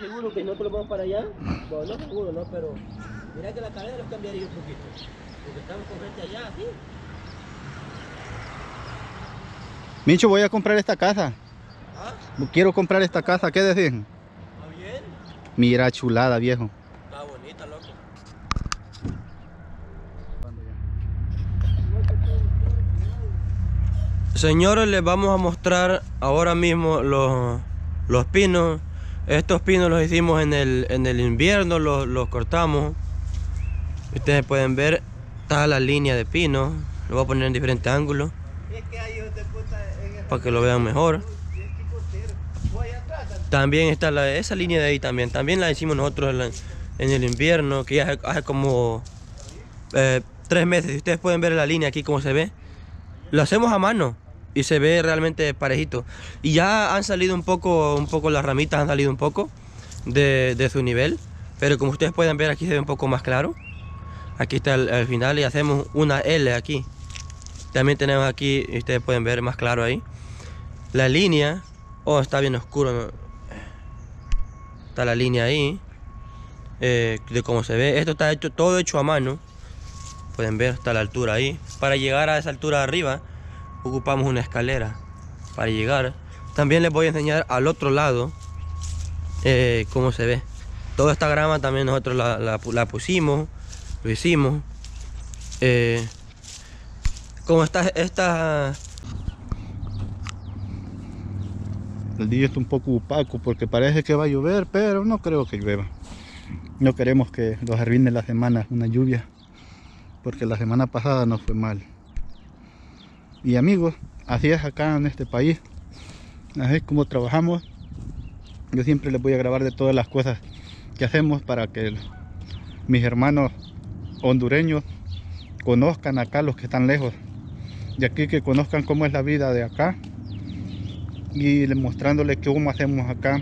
Seguro que nosotros vamos para allá. Bueno, no seguro, no, pero mira que la cadena los cambiaría un poquito. Porque estamos con gente allá, así. Micho, voy a comprar esta casa. Ah, Quiero comprar esta casa, ¿qué decís? está bien. Mira, chulada, viejo. Está bonita, loco. Señores, les vamos a mostrar ahora mismo los, los pinos. Estos pinos los hicimos en el, en el invierno, los, los cortamos. Ustedes pueden ver, está la línea de pino. Lo voy a poner en diferentes ángulos para que lo vean mejor. También está la, esa línea de ahí también. También la hicimos nosotros en, la- en el invierno, que ya hace, como eh, tres meses. Ustedes pueden ver la línea aquí como se ve. Lo hacemos a mano y se ve realmente parejito. Y ya han salido un poco, un poco las ramitas han salido un poco de, de su nivel. Pero como ustedes pueden ver aquí se ve un poco más claro. Aquí está el, final y hacemos una L aquí. También tenemos aquí, ustedes pueden ver más claro ahí. La línea. Oh, está bien oscuro. Está la línea ahí. eh, de cómo se ve. Esto está hecho, todo hecho a mano. Pueden ver, está la altura ahí. Para llegar a esa altura de arriba, ocupamos una escalera. Para llegar. También les voy a enseñar al otro lado eh, cómo se ve. Toda esta grama también nosotros la, la pu- la pusimos, lo hicimos. Eh, como está esta El día está un poco opaco porque parece que va a llover, pero no creo que llueva. No queremos que nos arruine la semana una lluvia, porque la semana pasada nos fue mal. Y amigos, así es acá en este país. Así es como trabajamos. Yo siempre les voy a grabar de todas las cosas que hacemos para que mis hermanos hondureños conozcan acá los que están lejos. De aquí que conozcan cómo es la vida de acá y le- mostrándoles cómo hacemos acá.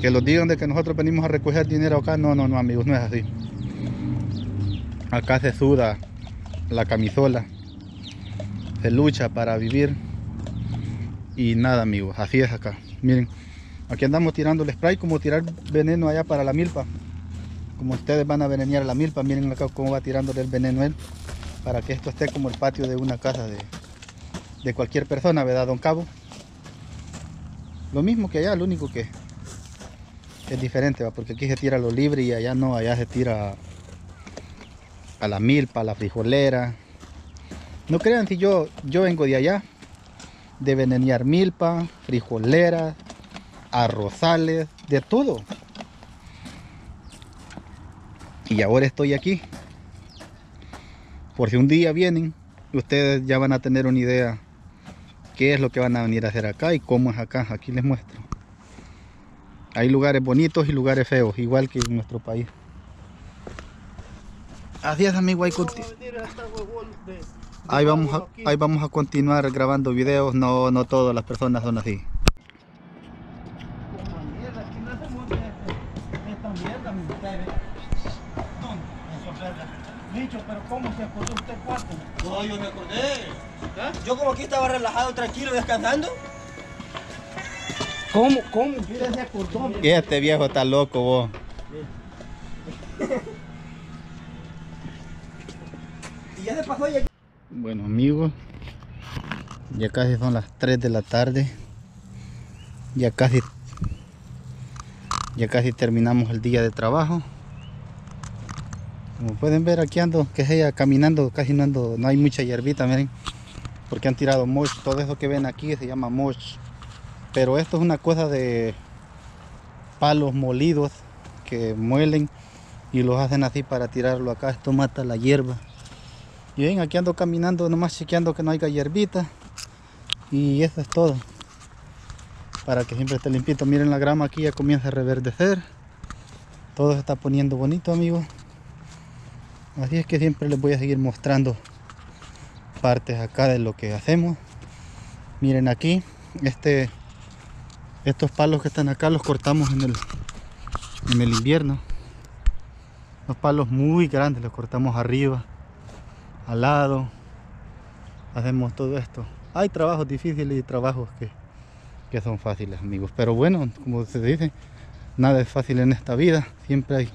Que los digan de que nosotros venimos a recoger dinero acá. No, no, no, amigos, no es así. Acá se suda la camisola, se lucha para vivir y nada, amigos, así es acá. Miren, aquí andamos tirando el spray como tirar veneno allá para la milpa. Como ustedes van a venenear la milpa, miren acá cómo va tirándole el veneno él para que esto esté como el patio de una casa de, de cualquier persona, ¿verdad, don Cabo? Lo mismo que allá, lo único que es diferente, ¿va? porque aquí se tira lo libre y allá no, allá se tira a la milpa, a la frijolera. No crean si yo, yo vengo de allá, de venenear milpa, frijolera, arrozales, de todo. Y ahora estoy aquí. Por si un día vienen, ustedes ya van a tener una idea qué es lo que van a venir a hacer acá y cómo es acá. Aquí les muestro. Hay lugares bonitos y lugares feos, igual que en nuestro país. Es, amigo. Conti- ahí vamos, a, ahí vamos a continuar grabando videos. No, no todas las personas son así. Dicho, pero ¿cómo se acordó usted cuánto? No, yo me acordé. Yo como aquí estaba relajado, tranquilo, descansando. ¿Cómo? ¿Cómo? Mira, se acordó. Y este viejo está loco, vos. Y ya se pasó ya. Bueno, amigos, ya casi son las 3 de la tarde. Ya casi ya casi terminamos el día de trabajo. Como pueden ver aquí ando, que sea caminando, casi no ando, no hay mucha hierbita, miren. Porque han tirado moch, todo eso que ven aquí se llama moch. Pero esto es una cosa de palos molidos que muelen y los hacen así para tirarlo acá. Esto mata la hierba. Y ven, aquí ando caminando, nomás chequeando que no haya hierbita. Y eso es todo. Para que siempre esté limpito. Miren la grama aquí ya comienza a reverdecer. Todo se está poniendo bonito, amigos. Así es que siempre les voy a seguir mostrando partes acá de lo que hacemos. Miren aquí, este, estos palos que están acá los cortamos en el, en el invierno. Los palos muy grandes los cortamos arriba al lado. Hacemos todo esto. Hay trabajos difíciles y trabajos que, que son fáciles, amigos. Pero bueno, como se dice, nada es fácil en esta vida. Siempre hay,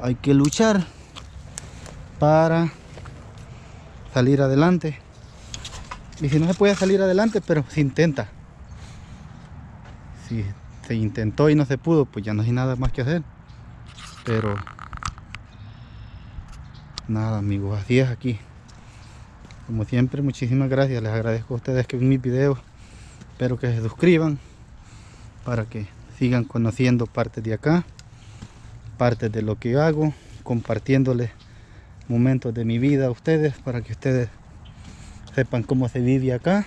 hay que luchar para salir adelante. Y si no se puede salir adelante, pero se intenta. Si se intentó y no se pudo, pues ya no hay nada más que hacer. Pero nada, amigos, así es aquí. Como siempre, muchísimas gracias. Les agradezco a ustedes que ven mis videos. Espero que se suscriban para que sigan conociendo partes de acá, partes de lo que yo hago, compartiéndoles momentos de mi vida a ustedes para que ustedes sepan cómo se vive acá,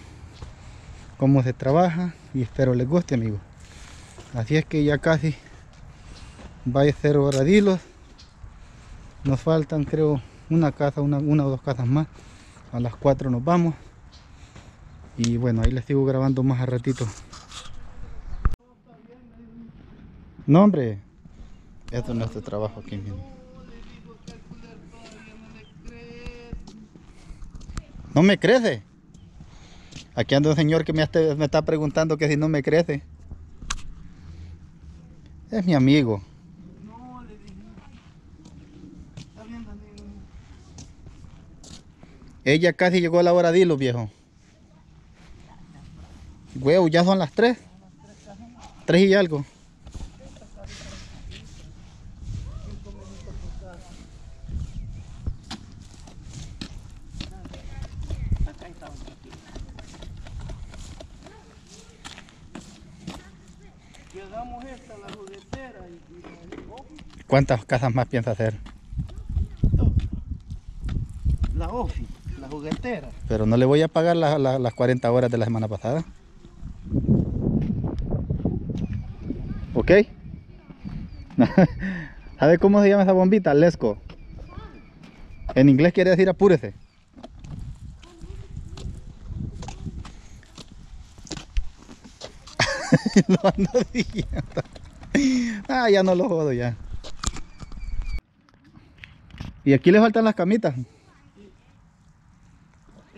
cómo se trabaja y espero les guste amigos. Así es que ya casi va a ser horadilos. Nos faltan creo una casa, una, una o dos casas más. A las 4 nos vamos. Y bueno, ahí les sigo grabando más a ratito. No hombre, esto es nuestro trabajo aquí mismo. No me crece. Aquí anda un señor que me, me está preguntando que si no me crece. Es mi amigo. Ella casi llegó a la hora de hilo, viejo. Huevo, ya son las 3. 3 y algo. ¿Cuántas casas más piensa hacer? la ofi, la Pero no le voy a pagar la- la- las 40 horas de la semana pasada. ¿Ok? ¿Sabe cómo se llama esa bombita? Lesco. En inglés quiere decir apúrese. lo ando diciendo. Ah, ya no lo jodo ya. Y aquí le faltan las camitas. De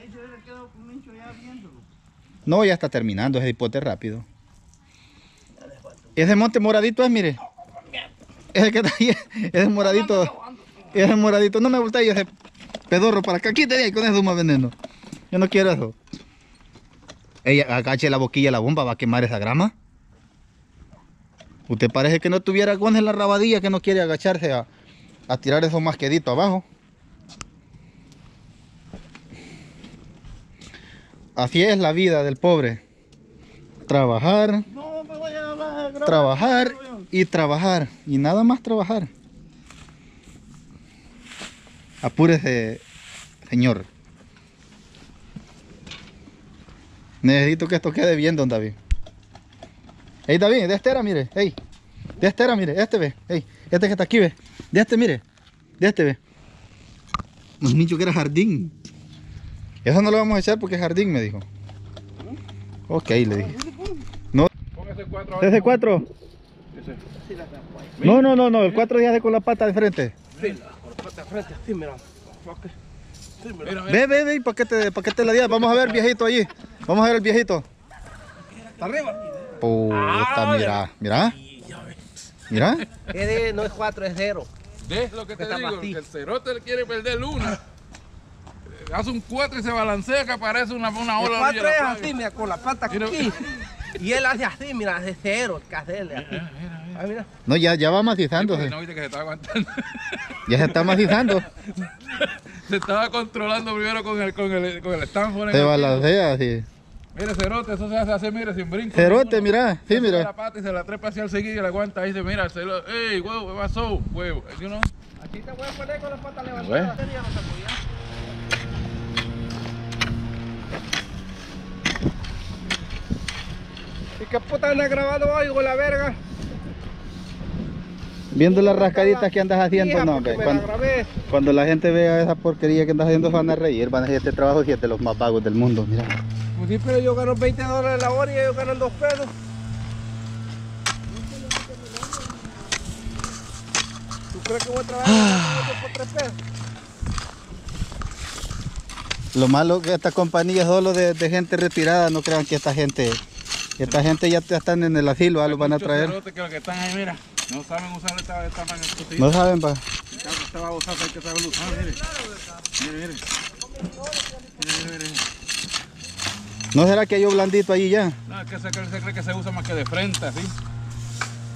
hecho, yo le quedo con Mincho ya viéndolo. No, ya está terminando ese hipote rápido. Ese monte moradito es, mire. Ese que está ahí, ese moradito. Ese moradito. No me gusta yo ese pedorro para acá. Quítale ahí con eso más veneno. Yo no quiero eso. Ella agache la boquilla la bomba, va a quemar esa grama. Usted parece que no tuviera gones en la rabadilla que no quiere agacharse a, a tirar esos masqueditos abajo. Así es la vida del pobre. Trabajar, No, me voy a grabar. trabajar y trabajar. Y nada más trabajar. Apúrese, señor. Necesito que esto quede bien, don David. Ey, David, de este era, mire. Ey, de este era, mire. Este ve. Ey, este que está aquí, ve. De este, mire. De este, ve. Nos dicho que era jardín. Eso no lo vamos a echar porque es jardín, me dijo. Ok, le dije. No. ¿Ese 4? Sí, la tapo ahí. No, no, no, no. El 4 ya hace con la pata de frente. Sí, la por la parte de frente, mira. Sí, mira. Mira, mira. Ve, ve, ve, ¿para qué te, pa' qué te la dias? Vamos a ver el viejito allí. Vamos a ver el viejito. Está arriba. Puta, mira, mira. Mira. Es de, no es 4, es 0. ¿Ves lo que te Está digo? para ti. Que el cerote le quiere perder luna. Hace un cuatro y se balancea que parece una, una El ola. 4 orilla de es así, mira, con la pata Mira. aquí. Y él hace así, mira, hace 0, que hacerle así. Mira, mira, mira. Ah, mira. No, ya, ya va Sí, porque macizándose. no viste que se estaba aguantando. Ya se está macizando. se estaba controlando primero con el, con el, con el stanford. Se el balancea así. Mire, cerote, eso se hace así, mire, sin brinco. Cerote, mira. Sí, mira. la pata y se la trepa hacia el seguido y la aguanta ahí. Se mira, se lo, ¡Ey, huevo, qué pasó! Huevo. You know? Aquí te voy a poner con la pata Bueno. levantada. Ya no se podía. ¿Y qué puta anda grabando hoy con la verga? Viendo las rascaditas que andas haciendo, Hija, no, me la Cuando, cuando la gente vea esa porquería que andas haciendo, van a reír. Van a decir, este trabajo sí es de los más vagos del mundo. Mira. Pues sí, pero yo gano 20 dólares la hora y ellos ganan 2 pesos. ¿Tú crees que voy a trabajar por 3 pesos? Lo malo que esta compañía es solo de, de gente retirada. No crean que esta gente Esta gente ya están en el asilo, ah, los van a traer. que los que están ahí, mira, no saben usar esta, esta No saben, pa. esta, esta babosaza hay que saberlo usar, mire. Mire, mire. Mire, mire. ¿No será que hay un blandito ahí ya? No, es que se cree, se cree que se usa más que de frente, así.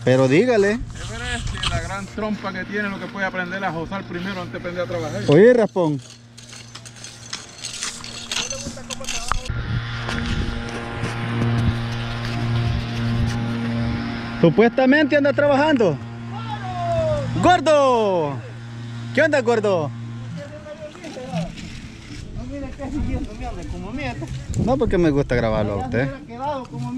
Pero dígale. Es ver este, la gran trompa que tiene, lo que puede aprender a usar primero antes de aprender a trabajar. Oye, Raspón. Supuestamente anda trabajando. ¡Gordo! ¿Qué onda, gordo? No porque me gusta grabarlo a usted. como.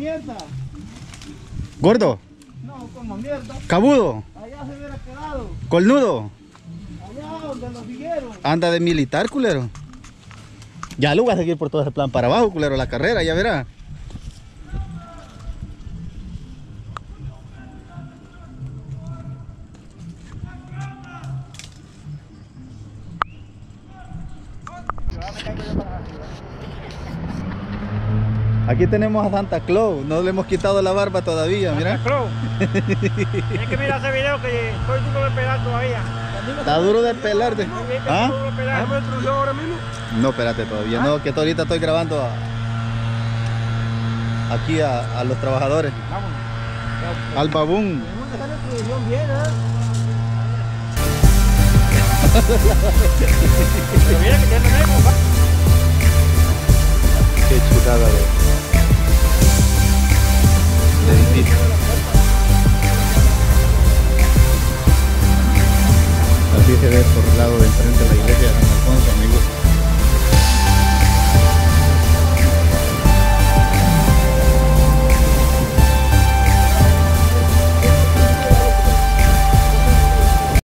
Gordo, No, como mierda. cabudo, Allá se hubiera quedado. colnudo. Allá donde lo siguieron. Anda de militar, culero. Ya lo voy a seguir por todo ese plan para abajo, culero, la carrera, ya verá. Aquí tenemos a Santa Claus, no le hemos quitado la barba todavía, mira. Crow. Tienes que mirar ese video que estoy duro de pelar todavía. Está duro de pelarte. ¿Ah? Duro de pelar. No, espérate todavía. No, que ahorita estoy grabando a- aquí a, a los trabajadores. Al babún. ¿eh? Pero mira que ya tenemos. va. Qué chulada de,